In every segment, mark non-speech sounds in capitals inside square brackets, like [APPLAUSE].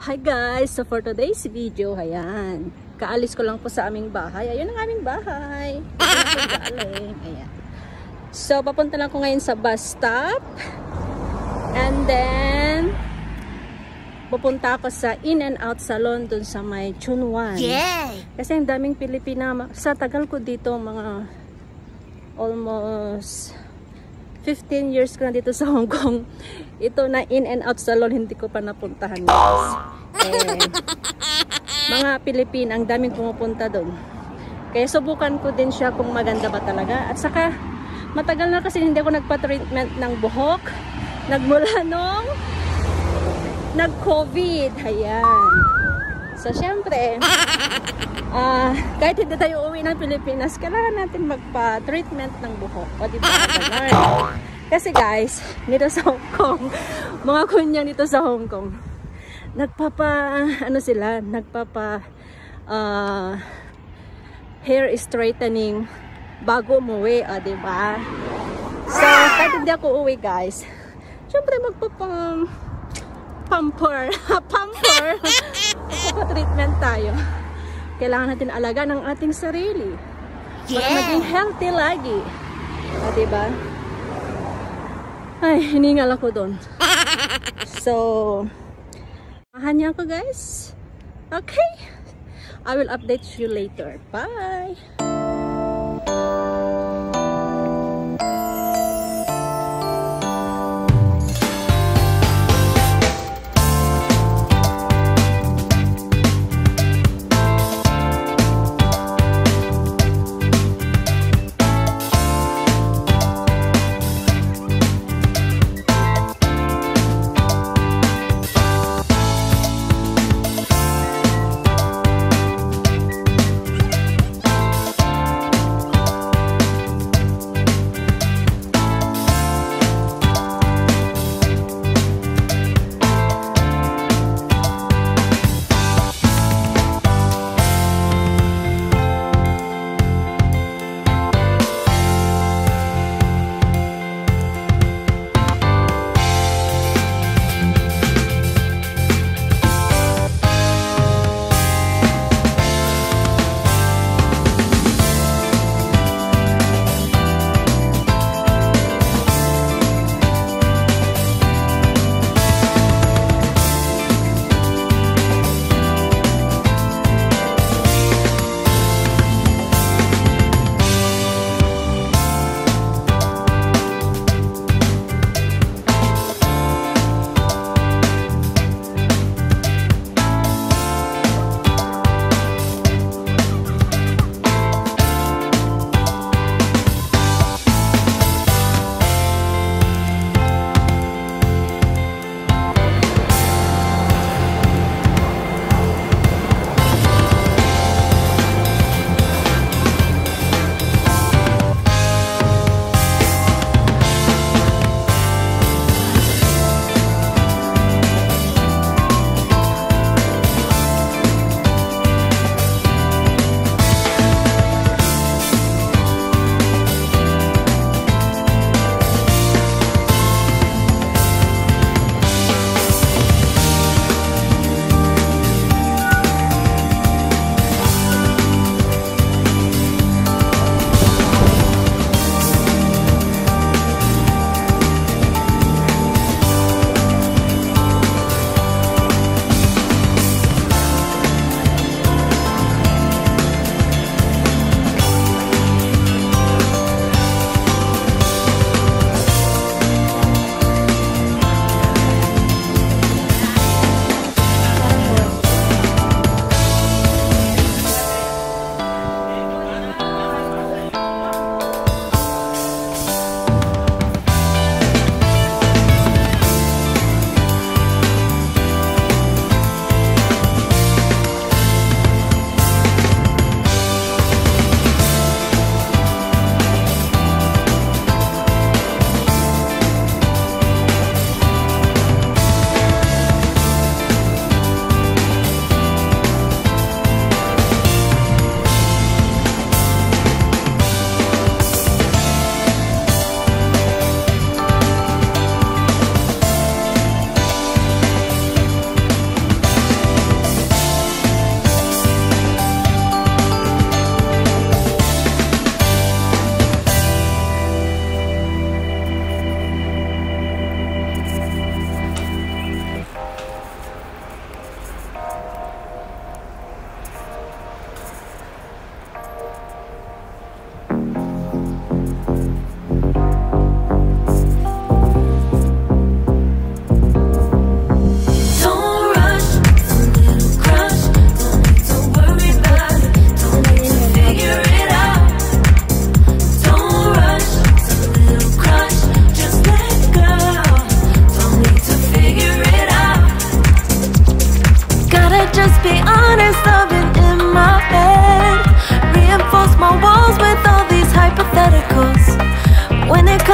Hi guys! So for today's video, ayan. Kaalis ko lang po sa aming bahay. Ayun ang aming bahay. Ayan. So papunta lang ko ngayon sa bus stop. And then pupunta ako sa In and Out Salon dun sa may Chunwan. Yay! Kasi ang daming Pilipina. Sa tagal ko dito, mga almost 15 years ko na dito sa Hong Kong. Ito na in and out salon, hindi ko pa napuntahan guys. Eh, [LAUGHS] mga Pilipin, ang daming pumupunta doon. Kaya subukan ko din siya kung maganda ba talaga. At saka, matagal na kasi hindi ako nagpa-treatment ng buhok. Nagmula nung nag-COVID. Ayan. So, syempre, [LAUGHS] ah kahit hindi tayo uwi ng Pilipinas, kailangan natin magpa-treatment ng buhok. O, di ba? Kasi guys, dito sa Hong Kong, [LAUGHS] mga kunyang dito sa Hong Kong, nagpapa, ano sila, nagpapa, ah hair straightening bago umuwi, o, di ba? So, kahit hindi ako uwi guys, syempre magpapang pamper, [LAUGHS] pamper, magpa-treatment tayo. Kailangan natin alaga ng ating sarili. Para Yeah! maging healthy lagi. O, diba? Ay, hiningal ako doon. So, mahan niya ako guys. Okay. I will update you later. Bye!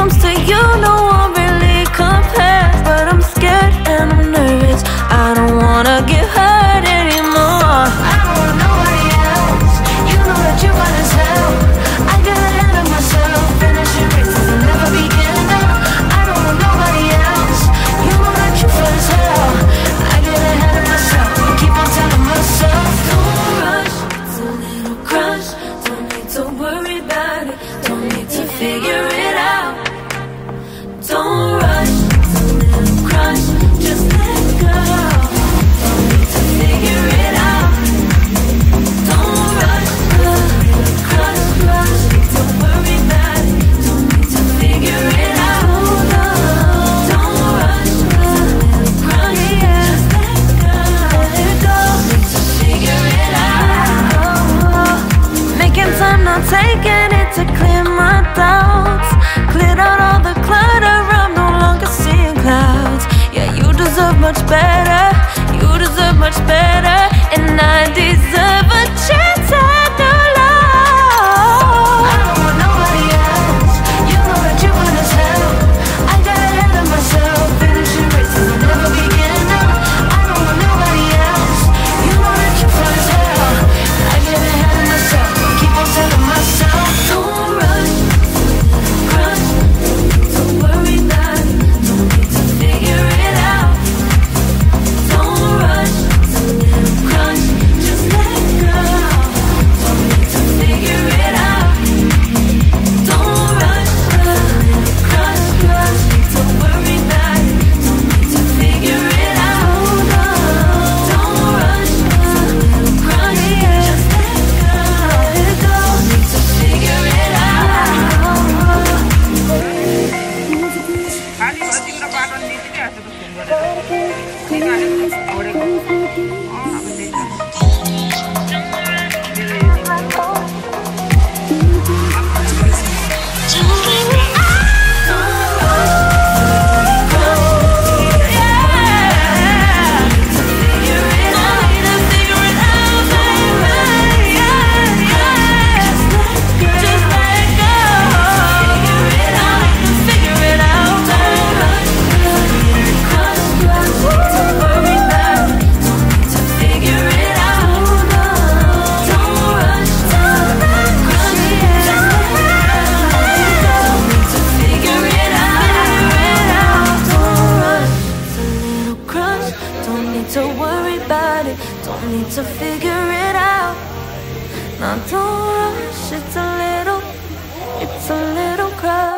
comes to you, no one really compares. But I'm scared and I'm nervous. I don't wanna give. figure it out. Now don't rush, it's a little, it's a little crowd.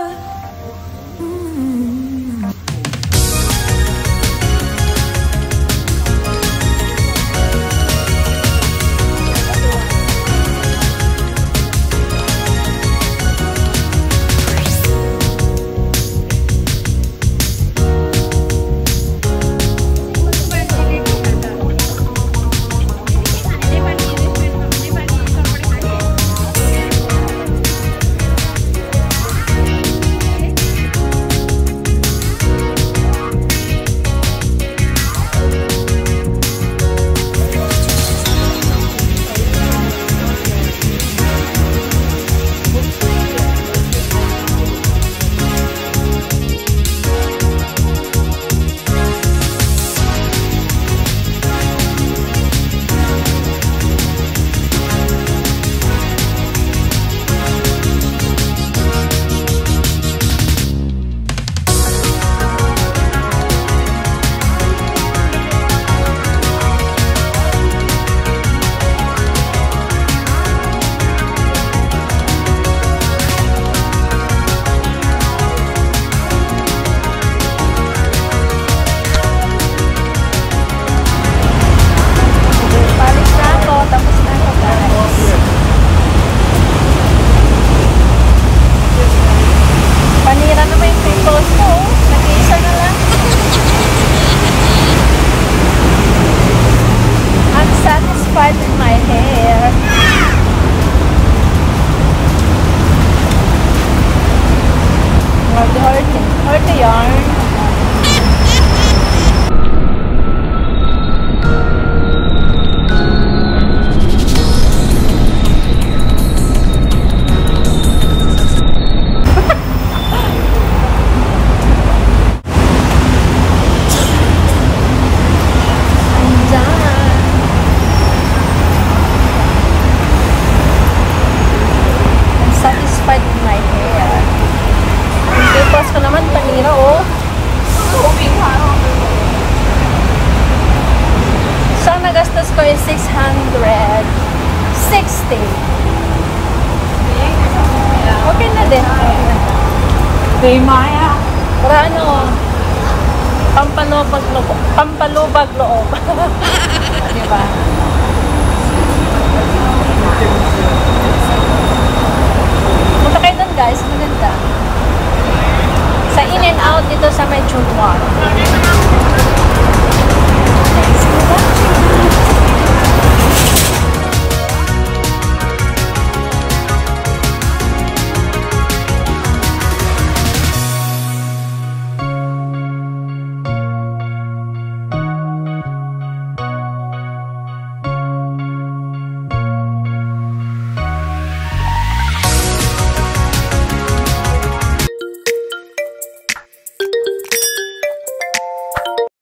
Day Maya. Para ano, pampalubag loob. Pampalubag [LAUGHS] loob. diba? Punta kayo dun guys, maganda. Sa in and out dito sa may Chulwa. Thanks for watching.